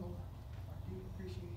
Lord, I do appreciate